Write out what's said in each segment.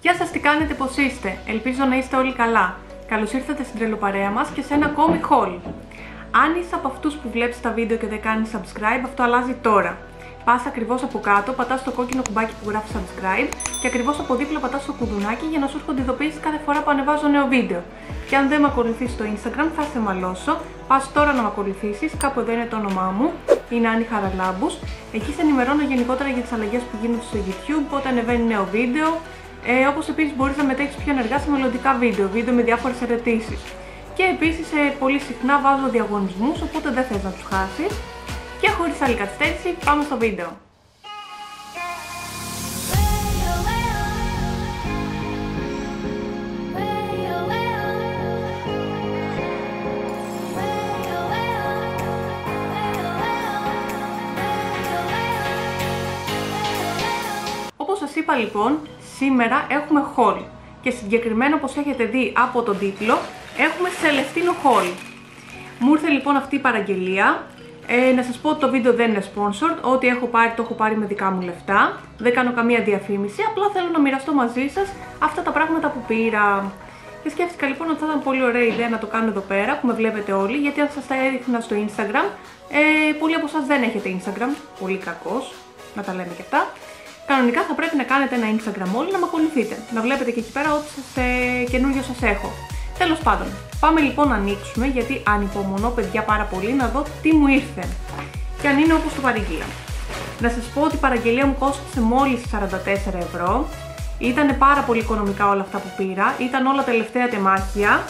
Γεια σας, τι κάνετε, πώς είστε; Ελπίζω να είστε όλοι καλά. Καλώς ήρθατε στην τρελοπαρέα μας και σε ένα ακόμη haul. Αν είσαι από αυτούς που βλέπεις τα βίντεο και δεν κάνεις subscribe, αυτό αλλάζει τώρα. Πας ακριβώς από κάτω, πατάς το κόκκινο κουμπάκι που γράφεις subscribe και ακριβώς από δίπλα πατάς το κουδουνάκι για να σου έρχονται ειδοποιήσεις κάθε φορά που ανεβάζω νέο βίντεο. Και αν δεν με ακολουθείς στο Instagram θα σε μαλώσω. Πας τώρα να με ακολουθήσεις, κάπου εδώ είναι το όνομά μου, είναι Άννη Χαραλάμπους. Εκεί σε ενημερώνω γενικότερα για τις αλλαγές που γίνονται στο YouTube, όταν ανεβαίνει νέο βίντεο, ε, όπως επίσης μπορείς να μετέχεις πιο ενεργά σε μελλοντικά βίντεο, βίντεο με διάφορες ερωτήσεις. Και επίσης ε, πολύ συχνά βάζω διαγωνισμούς, οπότε δεν θες να τους χάσεις. Και χωρίς άλλη καθυστέρηση, πάμε στο βίντεο. Όπως σας είπα λοιπόν, σήμερα έχουμε haul και συγκεκριμένα όπως έχετε δει από τον τίτλο έχουμε Celestino Haul. Μου ήρθε λοιπόν αυτή η παραγγελία, ε, να σας πω ότι το βίντεο δεν είναι sponsored, ό,τι έχω πάρει το έχω πάρει με δικά μου λεφτά, δεν κάνω καμία διαφήμιση, απλά θέλω να μοιραστώ μαζί σας αυτά τα πράγματα που πήρα. Και σκέφτηκα λοιπόν ότι θα ήταν πολύ ωραία ιδέα να το κάνω εδώ πέρα που με βλέπετε όλοι, γιατί αν σας τα έδειχνα στο Instagram, ε, πολλοί από εσάς δεν έχετε Instagram, πολύ κακός, να τα λέμε και αυτά. Κανονικά θα πρέπει να κάνετε ένα Instagram όλοι να με ακολουθείτε. Να βλέπετε και εκεί πέρα ό,τι σας, ε, καινούριο σας έχω. Τέλος πάντων, πάμε λοιπόν να ανοίξουμε γιατί ανυπομονώ παιδιά πάρα πολύ να δω τι μου ήρθε. Και αν είναι όπως το παρήγγειλα. Να σας πω ότι η παραγγελία μου κόστησε μόλις 44 ευρώ. Ήταν πάρα πολύ οικονομικά όλα αυτά που πήρα. Ήταν όλα τελευταία τεμάχια.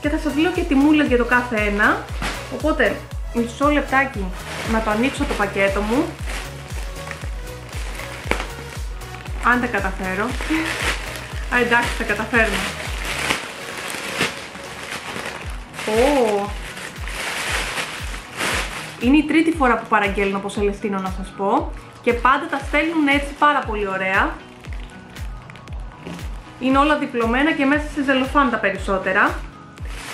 Και θα σας λέω και τιμούλες για το κάθε ένα. Οπότε, μισό λεπτάκι να το ανοίξω το πακέτο μου αν τα καταφέρω. Α, εντάξει, τα καταφέρνω. Ω! Είναι η τρίτη φορά που παραγγέλνω από Σελεστίνο να σας πω και πάντα τα στέλνουν έτσι πάρα πολύ ωραία. Είναι όλα διπλωμένα και μέσα σε ζελοφάν τα περισσότερα.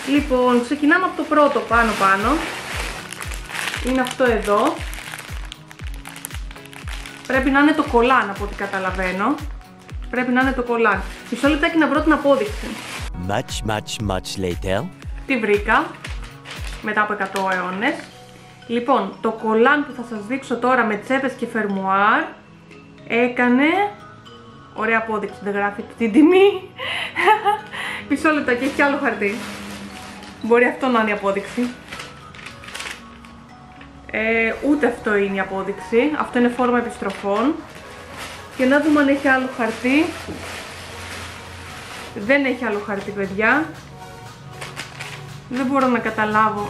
Λοιπόν, ξεκινάμε από το πρώτο πάνω πάνω. Είναι αυτό εδώ. Πρέπει να είναι το κολάν από ό,τι καταλαβαίνω. Πρέπει να είναι το κολάν. Μισό λεπτάκι να βρω την απόδειξη. Much, much, much later. Τι βρήκα μετά από 100 αιώνες. Λοιπόν, το κολάν που θα σας δείξω τώρα με τσέπες και φερμουάρ έκανε... Ωραία απόδειξη, δεν γράφει την τιμή. Μισό λεπτάκι, έχει άλλο χαρτί. Μπορεί αυτό να είναι η απόδειξη. Ε, ούτε αυτό είναι η απόδειξη. Αυτό είναι φόρμα επιστροφών. Και να δούμε αν έχει άλλο χαρτί. Δεν έχει άλλο χαρτί, παιδιά. Δεν μπορώ να καταλάβω.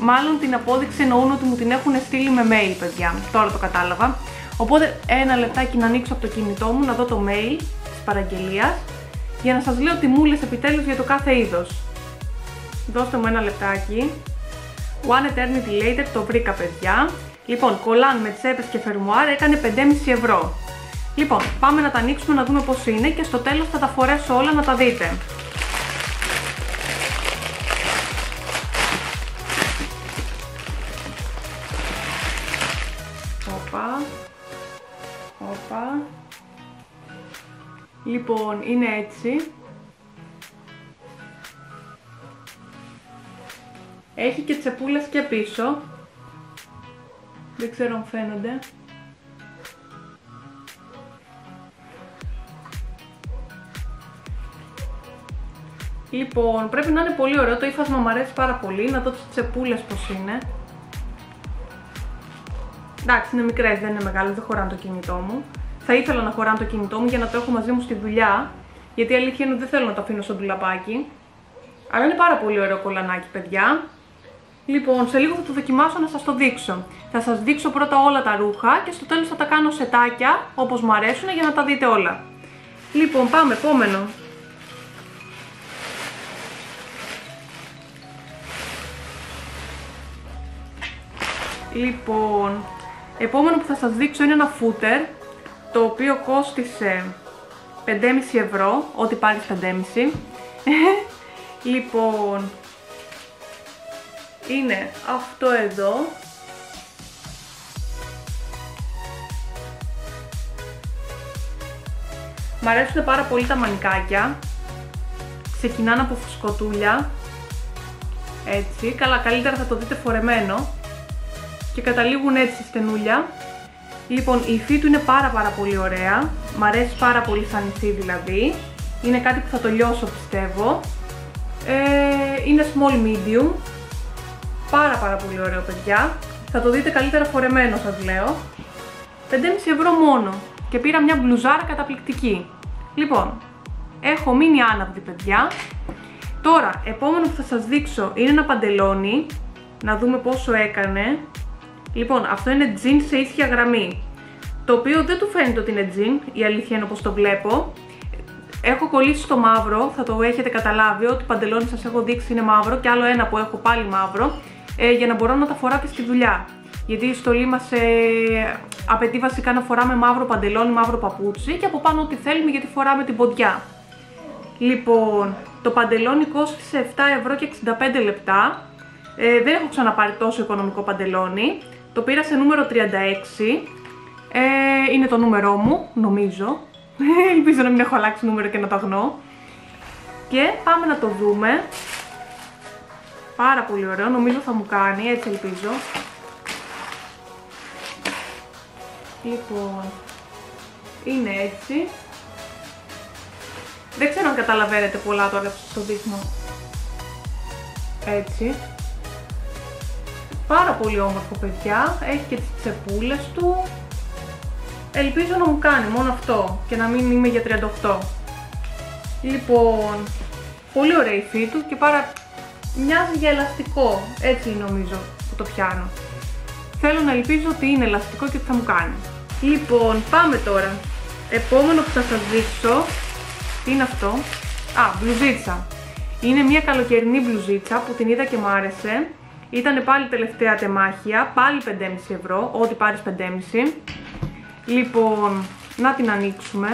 Μάλλον την απόδειξη εννοούν ότι μου την έχουν στείλει με mail, παιδιά. Τώρα το κατάλαβα. Οπότε ένα λεπτάκι να ανοίξω από το κινητό μου, να δω το mail της παραγγελίας για να σας λέω τιμούλες επιτέλους για το κάθε είδος. Δώστε μου ένα λεπτάκι. One Eternity Later το βρήκα παιδιά. Λοιπόν, κολάν με τσέπες και φερμουάρ έκανε 5,5 ευρώ. Λοιπόν, πάμε να τα ανοίξουμε να δούμε πώς είναι και στο τέλος θα τα φορέσω όλα να τα δείτε. Όπα. Όπα. Λοιπόν, είναι έτσι. Έχει και τσεπούλες και πίσω. Δεν ξέρω αν φαίνονται. Λοιπόν, πρέπει να είναι πολύ ωραίο, το ύφασμα μου αρέσει πάρα πολύ, να δω τις τσεπούλες πως είναι. Εντάξει, είναι μικρές, δεν είναι μεγάλες, δεν χωράνε το κινητό μου. Θα ήθελα να χωράνε το κινητό μου για να το έχω μαζί μου στη δουλειά, γιατί η αλήθεια είναι ότι δεν θέλω να το αφήνω στο ντουλαπάκι. Αλλά είναι πάρα πολύ ωραίο κολανάκι, παιδιά. Λοιπόν, σε λίγο θα το δοκιμάσω να σας το δείξω. Θα σας δείξω πρώτα όλα τα ρούχα και στο τέλος θα τα κάνω σετάκια, όπως μου αρέσουν, για να τα δείτε όλα. Λοιπόν, πάμε, επόμενο. Λοιπόν, επόμενο που θα σας δείξω είναι ένα φούτερ, το οποίο κόστισε 5,5 ευρώ, ό,τι πάρεις 5,5. λοιπόν, είναι αυτό εδώ. Μ' αρέσουν πάρα πολύ τα μανικάκια. Ξεκινάνε από φουσκωτούλια. Έτσι, καλά καλύτερα θα το δείτε φορεμένο. Και καταλήγουν έτσι στενούλια. Λοιπόν, η υφή του είναι πάρα πάρα πολύ ωραία. Μ' αρέσει πάρα πολύ σαν υφή δηλαδή. Είναι κάτι που θα το λιώσω πιστεύω. Ε, είναι small medium. Πάρα πάρα πολύ ωραίο παιδιά. Θα το δείτε καλύτερα φορεμένο σας λέω. 5,5 ευρώ μόνο. Και πήρα μια μπλουζάρα καταπληκτική. Λοιπόν, έχω μείνει άναυδη παιδιά. Τώρα, επόμενο που θα σας δείξω είναι ένα παντελόνι. Να δούμε πόσο έκανε. Λοιπόν, αυτό είναι jean σε ίσια γραμμή. Το οποίο δεν του φαίνεται ότι είναι jean, η αλήθεια είναι όπως το βλέπω. Έχω κολλήσει στο μαύρο, θα το έχετε καταλάβει ότι παντελόνι σας έχω δείξει είναι μαύρο και άλλο ένα που έχω πάλι μαύρο ε, για να μπορώ να τα φοράτε στη δουλειά. Γιατί η στολή μας ε, απαιτεί βασικά να φοράμε μαύρο παντελόνι, μαύρο παπούτσι και από πάνω ό,τι θέλουμε γιατί φοράμε την ποντιά. Λοιπόν, το παντελόνι κόστησε 7 ευρώ και 65 λεπτά. Ε, δεν έχω ξαναπάρει τόσο οικονομικό παντελόνι. Το πήρα σε νούμερο 36. Ε, είναι το νούμερό μου, νομίζω. Ελπίζω να μην έχω αλλάξει νούμερο και να το αγνώ. Και πάμε να το δούμε. Πάρα πολύ ωραίο, νομίζω θα μου κάνει, έτσι ελπίζω. Λοιπόν, είναι έτσι. Δεν ξέρω αν καταλαβαίνετε πολλά τώρα στο δείχνω. Έτσι. Πάρα πολύ όμορφο παιδιά, έχει και τις τσεπούλες του. Ελπίζω να μου κάνει μόνο αυτό και να μην είμαι για 38. Λοιπόν, πολύ ωραία η φύ του και πάρα μοιάζει για ελαστικό, έτσι νομίζω που το πιάνω. Θέλω να ελπίζω ότι είναι ελαστικό και ότι θα μου κάνει. Λοιπόν, πάμε τώρα. Επόμενο που θα σας δείξω, τι είναι αυτό. Α, μπλουζίτσα. Είναι μια καλοκαιρινή μπλουζίτσα που την είδα και μου άρεσε. Ήτανε πάλι τελευταία τεμάχια, πάλι 5,5 ευρώ, ό,τι πάρεις 5,5. Λοιπόν, να την ανοίξουμε.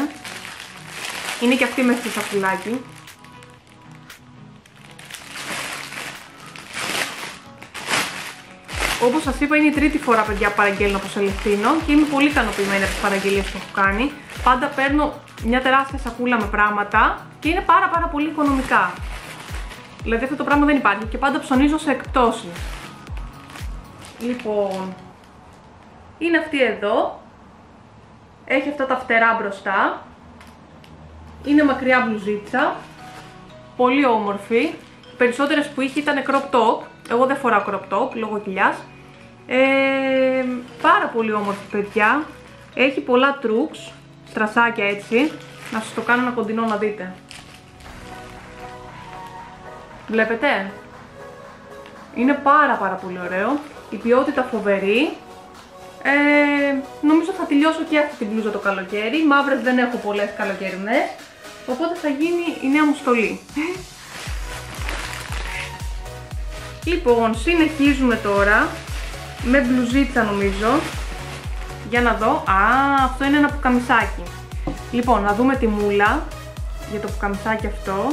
Είναι και αυτή μέσα στο σακουλάκι. Όπως σας είπα, είναι η τρίτη φορά παιδιά που παραγγέλνω από Σελευτίνο και είμαι πολύ ικανοποιημένη από τις παραγγελίες που έχω κάνει. Πάντα παίρνω μια τεράστια σακούλα με πράγματα και είναι πάρα πάρα πολύ οικονομικά. Δηλαδή αυτό το πράγμα δεν υπάρχει και πάντα ψωνίζω σε εκπτώσεις. Λοιπόν, είναι αυτή εδώ. Έχει αυτά τα φτερά μπροστά. Είναι μακριά μπλουζίτσα. Πολύ όμορφη. Οι περισσότερες που είχε ήταν crop top. Εγώ δεν φοράω crop top λόγω κοιλιάς. Ε, πάρα πολύ όμορφη παιδιά. Έχει πολλά τρούξ, στρασάκια έτσι. Να σας το κάνω ένα κοντινό να δείτε. Βλέπετε; Είναι πάρα πάρα πολύ ωραίο. Η ποιότητα φοβερή. Ε, νομίζω θα τελειώσω και αυτή την μπλούζα το καλοκαίρι. Μαύρες δεν έχω πολλές καλοκαιρινές. Οπότε θα γίνει η νέα μου στολή. Λοιπόν, συνεχίζουμε τώρα με μπλουζίτσα νομίζω. Για να δω. Α, αυτό είναι ένα πουκαμισάκι. Λοιπόν, να δούμε τη μούλα για το πουκαμισάκι αυτό.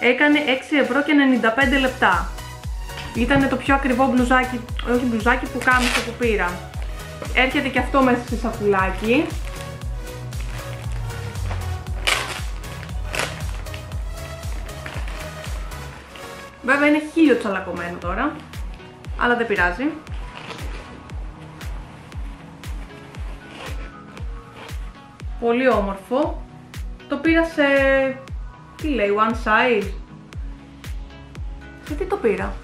Έκανε 6 ευρώ και 95 λεπτά. Ήταν το πιο ακριβό μπλουζάκι, όχι μπλουζάκι, πουκάμισο που πήρα. Έρχεται και αυτό μέσα σε σακουλάκι. Βέβαια είναι χίλιο τσαλακωμένο τώρα, αλλά δεν πειράζει. Πολύ όμορφο. Το πήρα σε... τι λέει, one size; Σε τι το πήρα;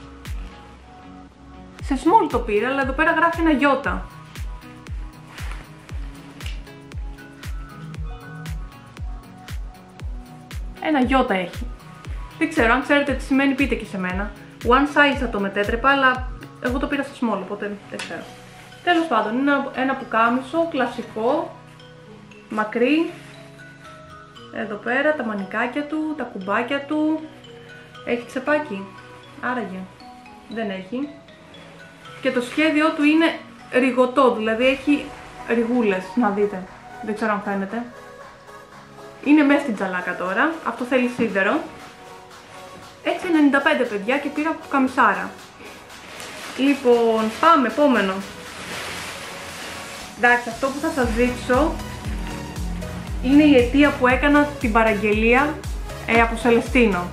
Σε small το πήρα, αλλά εδώ πέρα γράφει ένα γιώτα. Ένα γιώτα έχει. Δεν ξέρω, αν ξέρετε τι σημαίνει πείτε και σε μένα. One size θα το μετέτρεπα, αλλά εγώ το πήρα στο small, οπότε δεν ξέρω. Τέλος πάντων, είναι ένα πουκάμισο, κλασικό, μακρύ. Εδώ πέρα τα μανικάκια του, τα κουμπάκια του. Έχει τσεπάκι, άραγε. Δεν έχει. Και το σχέδιό του είναι ριγωτό, δηλαδή έχει ριγούλες, να δείτε. Δεν ξέρω αν φαίνεται. Είναι μέσα στην τζαλάκα τώρα, αυτό θέλει σίδερο. 6,95 παιδιά και πήρα από καμισάρα. Λοιπόν, πάμε, επόμενο. Εντάξει, αυτό που θα σας δείξω είναι η αιτία που έκανα την παραγγελία ε, από Σελεστίνο.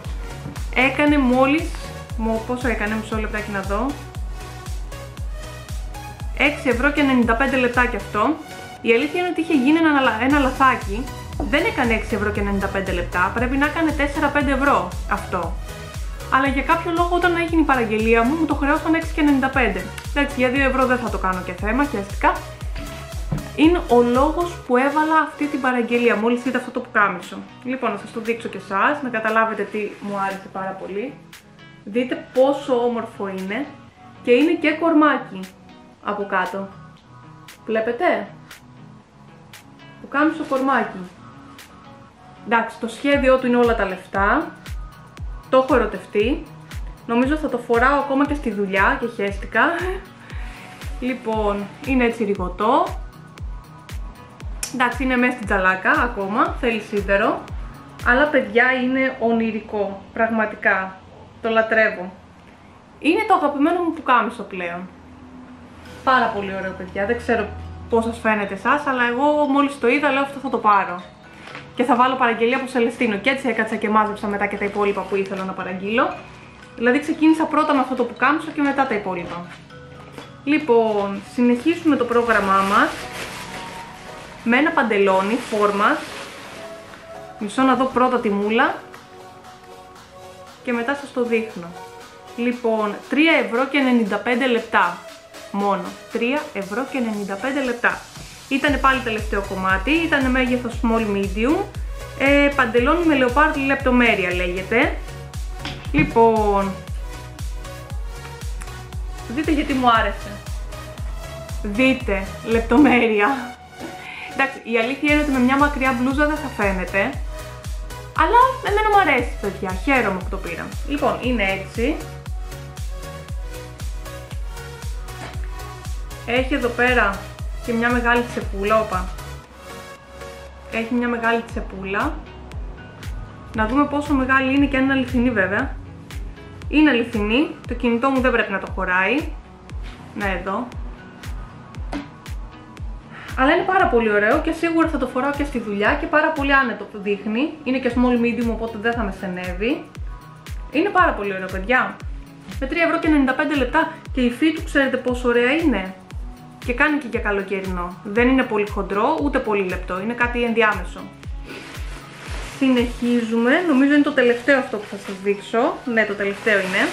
Έκανε μόλις, μο, πόσο έκανε, μισό λεπτάκι να δω, 6 ευρώ και 95 λεπτά και αυτό. Η αλήθεια είναι ότι είχε γίνει ένα, ένα λαθάκι. Δεν έκανε 6 ευρώ και 95 λεπτά, πρέπει να έκανε 4-5 ευρώ αυτό. Αλλά για κάποιο λόγο όταν έγινε η παραγγελία μου, μου το χρεώσαν 6 και 95. Εντάξει, για 2 ευρώ δεν θα το κάνω και θέμα, χαίστηκα. Είναι ο λόγος που έβαλα αυτή την παραγγελία, μόλις είδα αυτό το πουκάμισο. Λοιπόν, να σας το δείξω και εσάς, να καταλάβετε τι μου άρεσε πάρα πολύ. Δείτε πόσο όμορφο είναι και είναι και κορμάκι από κάτω. Βλέπετε; Που κάνω στο κορμάκι. Εντάξει, το σχέδιό του είναι όλα τα λεφτά. Το έχω ερωτευτεί. Νομίζω θα το φοράω ακόμα και στη δουλειά και χαίστηκα. Λοιπόν, είναι έτσι ρηγωτό. Εντάξει, είναι μέσα στην τζαλάκα ακόμα, θέλει σίδερο. Αλλά παιδιά είναι ονειρικό, πραγματικά. Το λατρεύω. Είναι το αγαπημένο μου πουκάμισο πλέον. Πάρα πολύ ωραίο παιδιά, δεν ξέρω πώς σας φαίνεται εσάς, αλλά εγώ μόλις το είδα λέω αυτό θα το πάρω. Και θα βάλω παραγγελία από Σελεστίνο και έτσι έκατσα και μάζεψα μετά και τα υπόλοιπα που ήθελα να παραγγείλω. Δηλαδή ξεκίνησα πρώτα με αυτό το που κάμψω και μετά τα υπόλοιπα. Λοιπόν, συνεχίσουμε το πρόγραμμά μας με ένα παντελόνι φόρμα. Μισό να δω πρώτα τη μούλα και μετά σας το δείχνω. Λοιπόν, 3 ευρώ και 95 λεπτά μόνο. 3 ευρώ και 95 λεπτά. Ήταν πάλι τελευταίο κομμάτι, ήταν μέγεθος small medium, ε, παντελόνι με λεοπάρδι λεπτομέρεια λέγεται. Λοιπόν, δείτε γιατί μου άρεσε. Δείτε, λεπτομέρεια. Εντάξει, η αλήθεια είναι ότι με μια μακριά μπλούζα δεν θα φαίνεται. Αλλά εμένα μου αρέσει παιδιά, χαίρομαι που το πήρα. Λοιπόν, είναι έτσι. Έχει εδώ πέρα και μια μεγάλη τσεπούλα, όπα. Έχει μια μεγάλη τσεπούλα. Να δούμε πόσο μεγάλη είναι και αν είναι αληθινή βέβαια. Είναι αληθινή, το κινητό μου δεν πρέπει να το χωράει. Να εδώ. Αλλά είναι πάρα πολύ ωραίο και σίγουρα θα το φοράω και στη δουλειά και πάρα πολύ άνετο που δείχνει. Είναι και small medium οπότε δεν θα με στενεύει. Είναι πάρα πολύ ωραίο παιδιά. Με 3 ευρώ και 95 λεπτά και η φύση του ξέρετε πόσο ωραία είναι και κάνει και για καλοκαιρινό. Δεν είναι πολύ χοντρό, ούτε πολύ λεπτό, είναι κάτι ενδιάμεσο. Συνεχίζουμε, νομίζω είναι το τελευταίο αυτό που θα σας δείξω, ναι το τελευταίο είναι,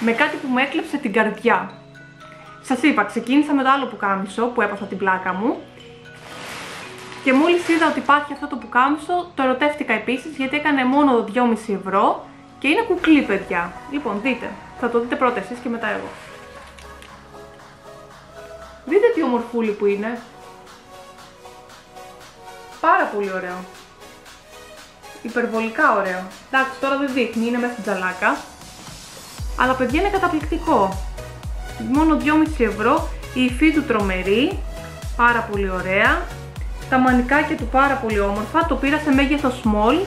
με κάτι που με έκλεψε την καρδιά. Σας είπα, ξεκίνησα με το άλλο πουκάμισο που έπαθα την πλάκα μου και μόλις είδα ότι υπάρχει αυτό το πουκάμισο, το ερωτεύτηκα επίσης γιατί έκανε μόνο 2,5 ευρώ και είναι κουκλί παιδιά. Λοιπόν, δείτε, θα το δείτε πρώτα εσείς και μετά εγώ. Δείτε τι ομορφούλη που είναι. Πάρα πολύ ωραίο. Υπερβολικά ωραίο. Εντάξει, τώρα δεν δείχνει, είναι μέσα στην τζαλάκα. Αλλά παιδιά είναι καταπληκτικό. Μόνο 2,5 ευρώ. Η υφή του τρομερή. Πάρα πολύ ωραία. Τα μανικάκια του πάρα πολύ όμορφα. Το πήρα σε μέγεθο small.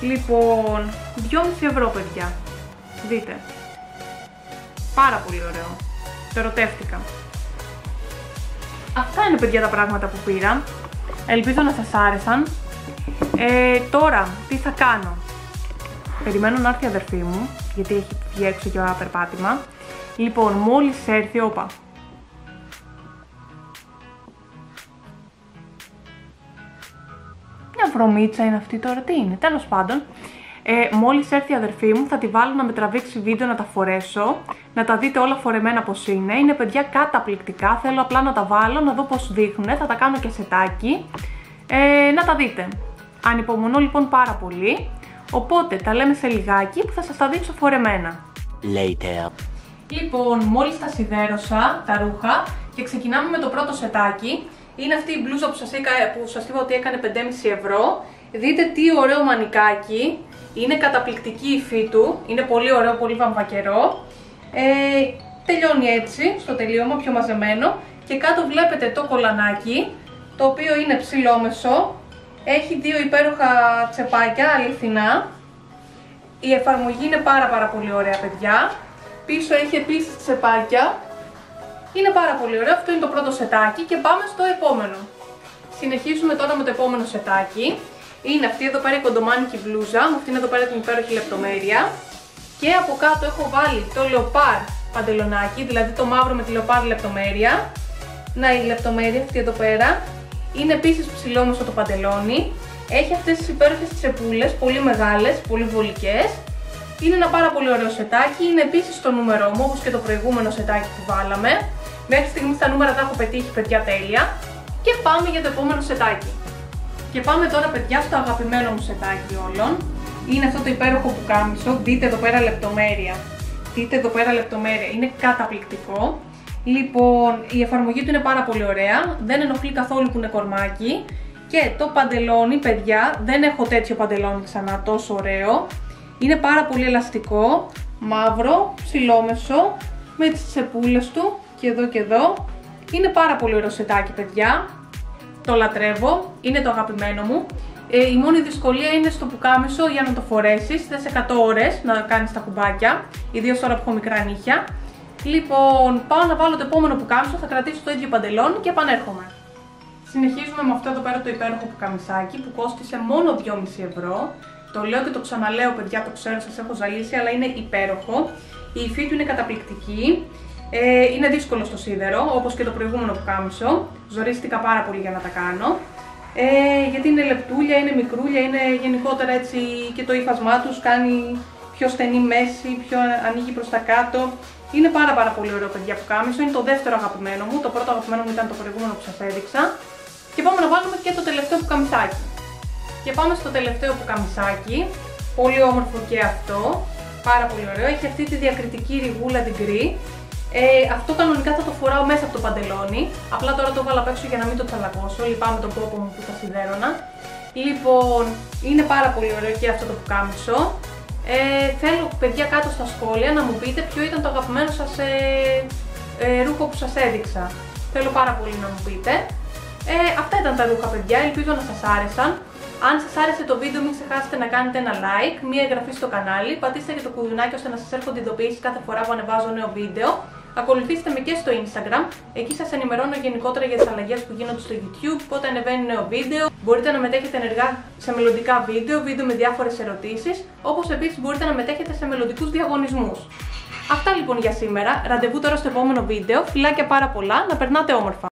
Λοιπόν, 2,5 ευρώ παιδιά. Δείτε. Πάρα πολύ ωραίο. Το ερωτεύτηκα. Αυτά είναι παιδιά τα πράγματα που πήρα. Ελπίζω να σας άρεσαν. Ε, τώρα, τι θα κάνω. Περιμένω να έρθει η αδερφή μου, γιατί έχει βγει έξω για περπάτημα. Λοιπόν, μόλις έρθει, όπα. Μια βρωμίτσα είναι αυτή τώρα, τι είναι, τέλος πάντων. Ε, μόλις έρθει η αδερφή μου θα τη βάλω να με τραβήξει βίντεο να τα φορέσω, να τα δείτε όλα φορεμένα πως είναι. Είναι παιδιά καταπληκτικά, θέλω απλά να τα βάλω, να δω πως δείχνουν, θα τα κάνω και σετάκι, ε, να τα δείτε. Ανυπομονώ λοιπόν πάρα πολύ, οπότε τα λέμε σε λιγάκι που θα σας τα δείξω φορεμένα. Later. Λοιπόν, μόλις τα σιδέρωσα, τα ρούχα, και ξεκινάμε με το πρώτο σετάκι. Είναι αυτή η μπλούζα που σας, είπα, που σας είπα ότι έκανε 5,5 ευρώ. Δείτε τι ωραίο μανικάκι. Είναι καταπληκτική η υφή του, είναι πολύ ωραίο, πολύ βαμβακερό. Ε, τελειώνει έτσι, στο τελείωμα, πιο μαζεμένο. Και κάτω βλέπετε το κολανάκι, το οποίο είναι ψηλόμεσο. Έχει δύο υπέροχα τσεπάκια, αληθινά. Η εφαρμογή είναι πάρα πάρα πολύ ωραία, παιδιά. Πίσω έχει επίσης τσεπάκια. Είναι πάρα πολύ ωραίο, αυτό είναι το πρώτο σετάκι και πάμε στο επόμενο. Συνεχίζουμε τώρα με το επόμενο σετάκι. Είναι αυτή εδώ πέρα η κοντομάνικη μπλούζα, με αυτήν εδώ πέρα την υπέροχη λεπτομέρεια. Και από κάτω έχω βάλει το λεοπάρ παντελονάκι, δηλαδή το μαύρο με τη λεοπάρ λεπτομέρεια. Να η λεπτομέρεια αυτή εδώ πέρα. Είναι επίσης ψηλόμεσο το παντελόνι. Έχει αυτές τις υπέροχες τσεπούλες, πολύ μεγάλες, πολύ βολικές. Είναι ένα πάρα πολύ ωραίο σετάκι, είναι επίσης το νούμερό μου, όπως και το προηγούμενο σετάκι που βάλαμε. Μέχρι στιγμής τα νούμερα τα έχω πετύχει παιδιά τέλεια. Και πάμε για το επόμενο σετάκι. Και πάμε τώρα παιδιά στο αγαπημένο μου σετάκι όλων. Είναι αυτό το υπέροχο πουκάμισο, δείτε εδώ πέρα λεπτομέρεια. Δείτε εδώ πέρα λεπτομέρεια, είναι καταπληκτικό. Λοιπόν, η εφαρμογή του είναι πάρα πολύ ωραία, δεν ενοχλεί καθόλου που είναι κορμάκι. Και το παντελόνι, παιδιά, δεν έχω τέτοιο παντελόνι ξανά τόσο ωραίο. Είναι πάρα πολύ ελαστικό, μαύρο, ψηλόμεσο, με τις τσεπούλες του και εδώ και εδώ. Είναι πάρα πολύ ωραίο σετάκι, παιδιά. Το λατρεύω, είναι το αγαπημένο μου. Ε, η μόνη δυσκολία είναι στο πουκάμισο για να το φορέσεις. Θε 100 ώρες να κάνεις τα κουμπάκια, ιδίως τώρα που έχω μικρά νύχια. Λοιπόν, πάω να βάλω το επόμενο πουκάμισο, θα κρατήσω το ίδιο παντελόνι και επανέρχομαι. Συνεχίζουμε με αυτό εδώ πέρα το υπέροχο πουκαμισάκι που κόστησε μόνο 2,5 ευρώ. Το λέω και το ξαναλέω, παιδιά, το ξέρω, σας έχω ζαλίσει, αλλά είναι υπέροχο. Η υφή του είναι καταπληκτική. Ε, είναι δύσκολο στο σίδερο, όπως και το προηγούμενο που κάμισο. Ζορίστηκα πάρα πολύ για να τα κάνω. Ε, γιατί είναι λεπτούλια, είναι μικρούλια, είναι γενικότερα έτσι και το ύφασμά τους κάνει πιο στενή μέση, πιο ανοίγει προς τα κάτω. Είναι πάρα πάρα πολύ ωραίο παιδιά που κάμισο, είναι το δεύτερο αγαπημένο μου, το πρώτο αγαπημένο μου ήταν το προηγούμενο που σας έδειξα. Και πάμε να βάλουμε και το τελευταίο που καμισάκι. Και πάμε στο τελευταίο που καμισάκι, πολύ όμορφο και αυτό, πάρα πολύ ωραίο, έχει αυτή τη διακριτική ριγούλα την γκρι, ε, αυτό κανονικά θα το φοράω μέσα από το παντελόνι. Απλά τώρα το έβαλα απ' έξω για να μην το τσαλακώσω. Λυπάμαι τον κόπο μου που τα σιδέρωνα. Λοιπόν, είναι πάρα πολύ ωραίο και αυτό το πουκάμισο. Ε, θέλω παιδιά κάτω στα σχόλια να μου πείτε ποιο ήταν το αγαπημένο σας ε, ε, ρούχο που σας έδειξα. Θέλω πάρα πολύ να μου πείτε. Ε, αυτά ήταν τα ρούχα παιδιά, ελπίζω να σας άρεσαν. Αν σας άρεσε το βίντεο μην ξεχάσετε να κάνετε ένα like, μία εγγραφή στο κανάλι, πατήστε και το κουδουνάκι ώστε να σας έρχονται ειδοποιήσεις κάθε φορά που ανεβάζω νέο βίντεο. Ακολουθήστε με και στο Instagram, εκεί σας ενημερώνω γενικότερα για τις αλλαγές που γίνονται στο YouTube, πότε ανεβαίνει νέο βίντεο, μπορείτε να μετέχετε ενεργά σε μελλοντικά βίντεο, βίντεο με διάφορες ερωτήσεις, όπως επίσης μπορείτε να μετέχετε σε μελλοντικούς διαγωνισμούς. Αυτά λοιπόν για σήμερα, ραντεβού τώρα στο επόμενο βίντεο, φιλάκια πάρα πολλά, να περνάτε όμορφα!